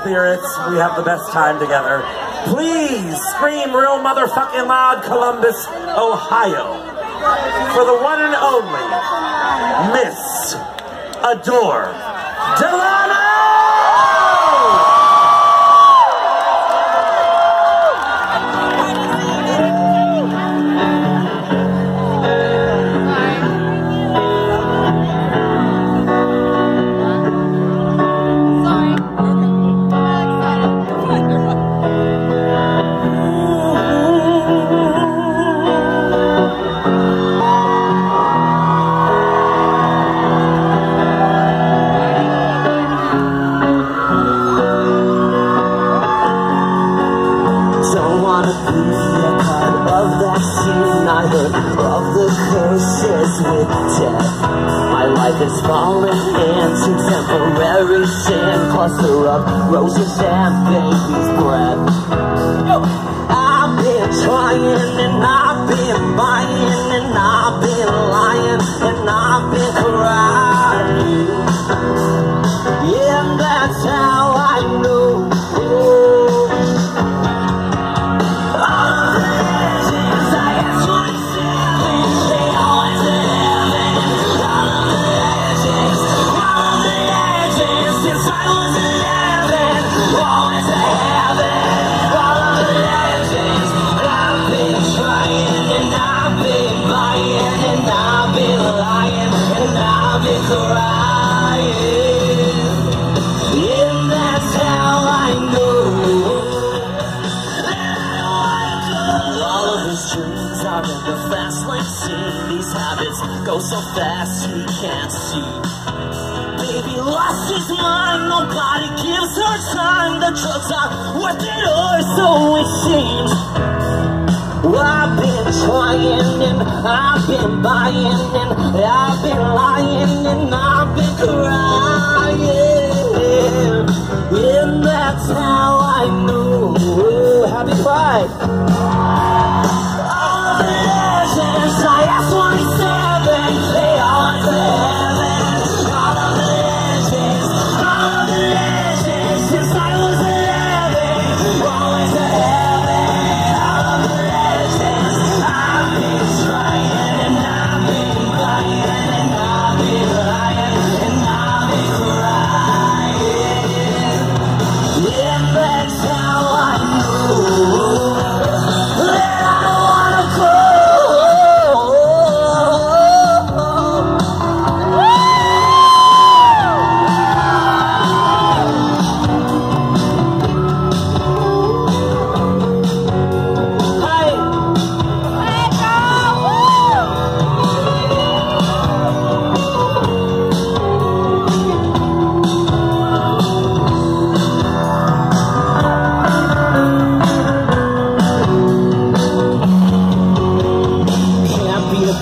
spirits. We have the best time together. Please scream real motherfucking loud, Columbus, Ohio, for the one and only Miss Adore Delano! Is falling into temporary sin. Cluster of roses and baby's breath I've been trying and I've been buying And I've been lying Habits go so fast he can't see. Baby lost his mind, nobody gives her time. The drugs are worth it, or so it seems. I've been trying and I've been buying and I've been lying and I've been crying. And that's how I know. Happy Pride.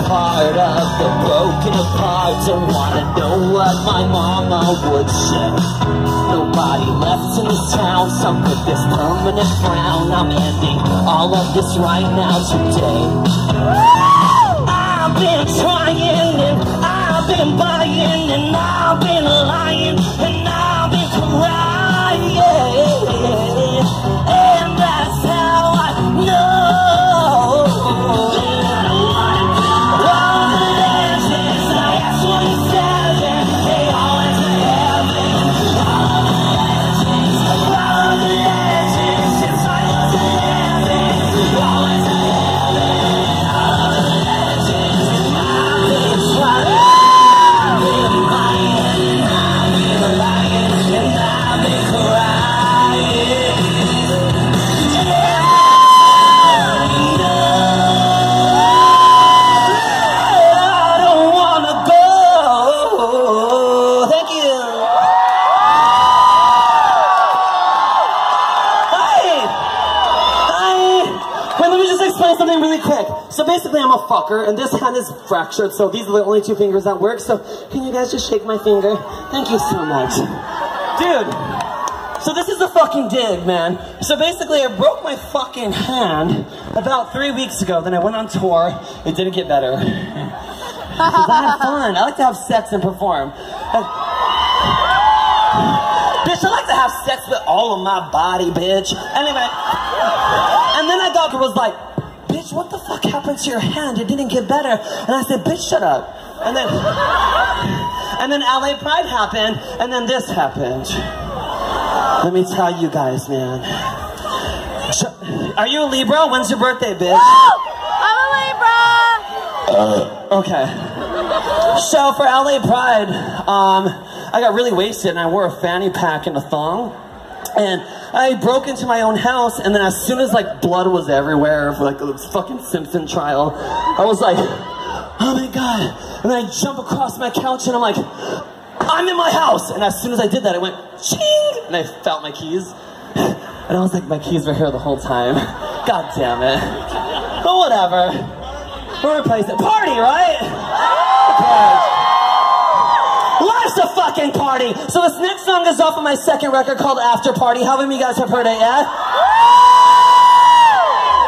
Part of the broken apart. Don't wanna know what my mama would say. Nobody left in this town. Some with this permanent frown. I'm ending all of this right now today. I've been trying and I've been buying and I've been lying and I've been crying. Explain something really quick. So basically, I'm a fucker, and this hand is fractured, so these are the only two fingers that work. So can you guys just shake my finger? Thank you so much. Dude, so this is a fucking dig, man. So basically, I broke my fucking hand about three weeks ago. Then I went on tour. It didn't get better. 'Cause I had fun. I like to have sex and perform. Bitch, I like to have sex with all of my body, bitch. Anyway, and then a doctor was like, bitch, what the fuck happened to your hand? It didn't get better. And I said, bitch, shut up. And then, and then LA Pride happened, and then this happened. Let me tell you guys, man. Are you a Libra? When's your birthday, bitch? I'm a Libra. Okay. So for LA Pride, um, I got really wasted and I wore a fanny pack and a thong. And I broke into my own house, and then as soon as like blood was everywhere, for like this fucking Simpson trial, I was like, oh my god! And then I jump across my couch, and I'm like, I'm in my house! And as soon as I did that, I went ching, and I felt my keys, and I was like, my keys were here the whole time. God damn it! But whatever. We're replacing party, right? Okay. Life's a fucking party. So this next song is off of my second record called After Party. How many of you guys have heard it yet?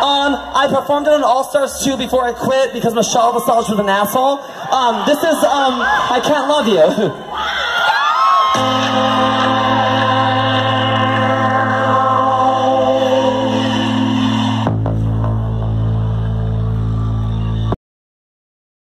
Um, I performed it on All Stars 2 before I quit because Michelle Visage was an asshole. Um, this is, um, I Can't Love You.